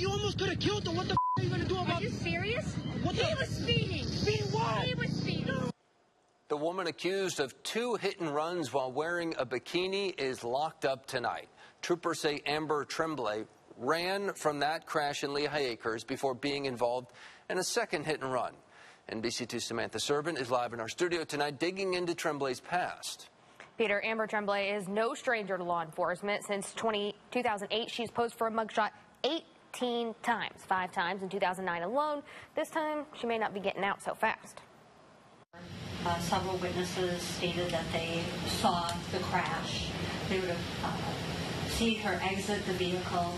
you almost could have killed him. What the f- are you gonna do about Are you serious? What he the- was speeding. Speeding what? He was speeding. The woman accused of two hit and runs while wearing a bikini is locked up tonight. Troopers say Amber Tremblay ran from that crash in Lehigh Acres before being involved in a second hit and run. NBC2 Samantha Serban is live in our studio tonight digging into Tremblay's past. Peter Amber Tremblay is no stranger to law enforcement. Since 20, 2008, she's posed for a mugshot 18 times, five times in 2009 alone. This time, she may not be getting out so fast. Uh, several witnesses stated that they saw the crash. They would have uh, seen her exit the vehicle.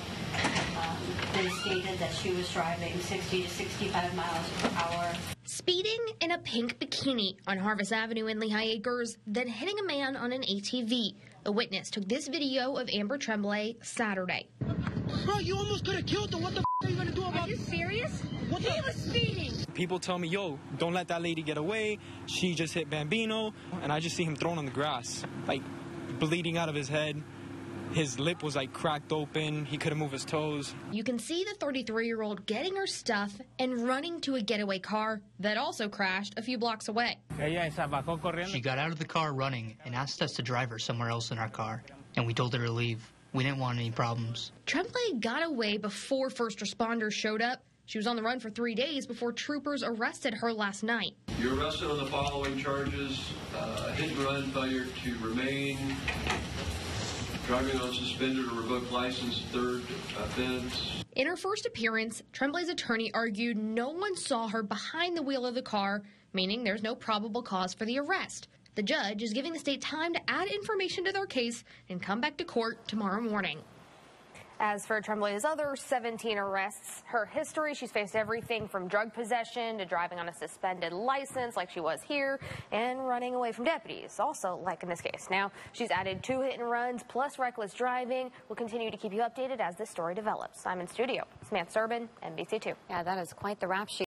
Um, they stated that she was driving 60 to 65 miles per hour. Speeding in a pink bikini on Harvest Avenue in Lehigh Acres, then hitting a man on an ATV. A witness took this video of Amber Tremblay Saturday. Bro, you almost could have killed him. What the f- are you gonna do about it? Are you serious? What he was speeding. People tell me, yo, don't let that lady get away. She just hit Bambino. And I just see him thrown on the grass, like bleeding out of his head. His lip was like cracked open. He couldn't move his toes. You can see the 33 year old getting her stuff and running to a getaway car that also crashed a few blocks away. She got out of the car running and asked us to drive her somewhere else in our car, and we told her to leave. We didn't want any problems. Tremblay got away before first responders showed up. She was on the run for three days before troopers arrested her last night. You're arrested on the following charges, uh, hit and run, failure to remain, driving on suspended or revoked license, third offense. In her first appearance, Tremblay's attorney argued no one saw her behind the wheel of the car, meaning there's no probable cause for the arrest. The judge is giving the state time to add information to their case and come back to court tomorrow morning. As for Tremblay's other 17 arrests, her history, she's faced everything from drug possession to driving on a suspended license like she was here and running away from deputies, also like in this case. Now, she's added two hit and runs plus reckless driving. We'll continue to keep you updated as this story develops. I'm in studio. Samantha Serban, NBC2. Yeah, that is quite the rap sheet.